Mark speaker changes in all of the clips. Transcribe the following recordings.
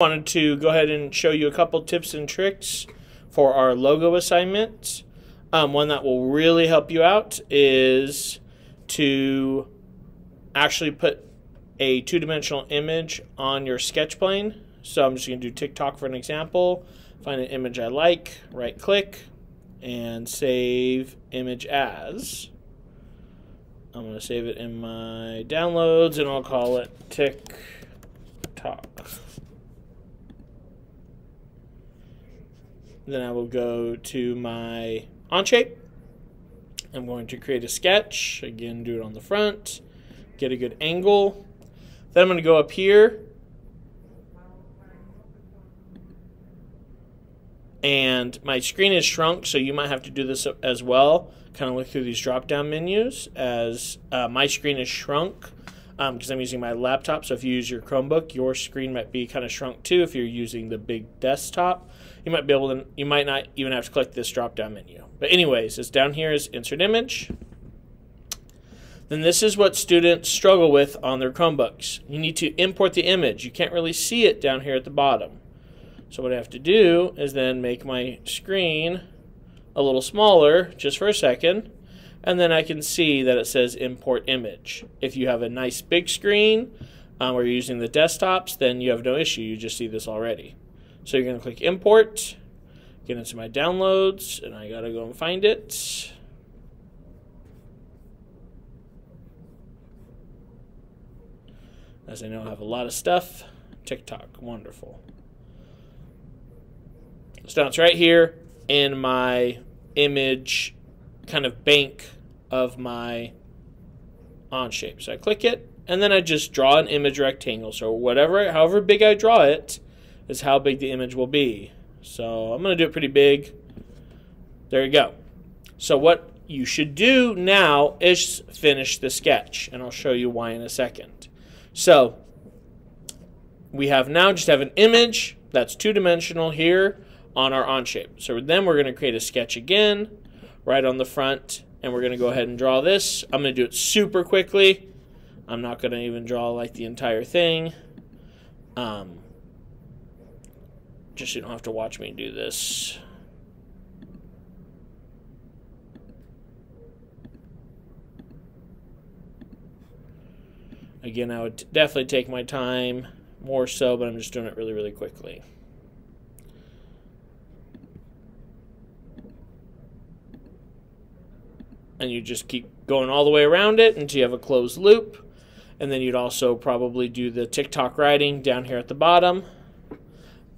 Speaker 1: wanted to go ahead and show you a couple tips and tricks for our logo assignment. Um, one that will really help you out is to actually put a two-dimensional image on your sketch plane. So I'm just going to do TikTok for an example. Find an image I like, right click, and save image as. I'm going to save it in my downloads and I'll call it TikTok. Then I will go to my Onshape. I'm going to create a sketch. Again, do it on the front. Get a good angle. Then I'm going to go up here. And my screen is shrunk, so you might have to do this as well. Kind of look through these drop-down menus as uh, my screen is shrunk because um, I'm using my laptop. So if you use your Chromebook, your screen might be kind of shrunk too. If you're using the big desktop, you might be able to. You might not even have to click this drop-down menu. But anyways, it's down here is insert image. Then this is what students struggle with on their Chromebooks. You need to import the image. You can't really see it down here at the bottom. So what I have to do is then make my screen a little smaller just for a second and then I can see that it says import image. If you have a nice big screen um, or you're using the desktops, then you have no issue. You just see this already. So you're going to click import, get into my downloads, and I got to go and find it. As I know I have a lot of stuff. TikTok, wonderful. So now it's right here in my image kind of bank of my Onshape. So I click it, and then I just draw an image rectangle. So whatever, however big I draw it, is how big the image will be. So I'm going to do it pretty big. There you go. So what you should do now is finish the sketch, and I'll show you why in a second. So we have now just have an image that's two-dimensional here on our Onshape. So then we're going to create a sketch again right on the front and we're going to go ahead and draw this. I'm going to do it super quickly. I'm not going to even draw like the entire thing. Um, just so you don't have to watch me do this. Again, I would definitely take my time more so, but I'm just doing it really, really quickly. And you just keep going all the way around it until you have a closed loop. And then you'd also probably do the TikTok writing down here at the bottom.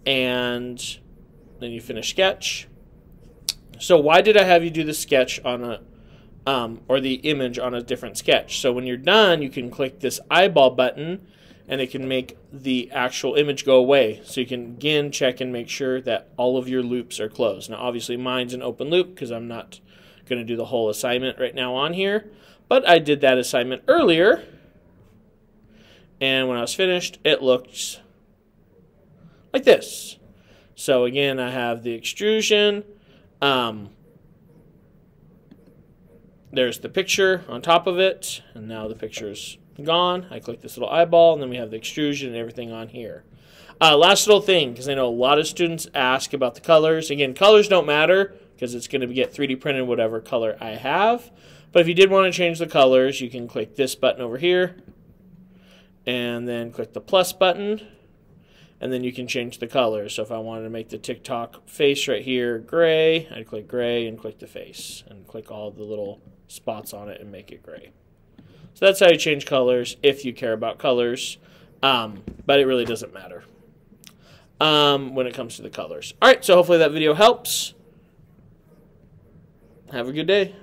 Speaker 1: And then you finish sketch. So why did I have you do the sketch on a, um, or the image on a different sketch? So when you're done, you can click this eyeball button and it can make the actual image go away. So you can again check and make sure that all of your loops are closed. Now obviously mine's an open loop because I'm not going to do the whole assignment right now on here. But I did that assignment earlier. And when I was finished, it looked like this. So again, I have the extrusion. Um, there's the picture on top of it. And now the picture's gone. I click this little eyeball, and then we have the extrusion and everything on here. Uh, last little thing, because I know a lot of students ask about the colors. Again, colors don't matter because it's going to get 3D printed whatever color I have. But if you did want to change the colors, you can click this button over here and then click the plus button and then you can change the color. So if I wanted to make the TikTok face right here gray, I'd click gray and click the face and click all the little spots on it and make it gray. So that's how you change colors if you care about colors, um, but it really doesn't matter um, when it comes to the colors. All right, so hopefully that video helps. Have a good day.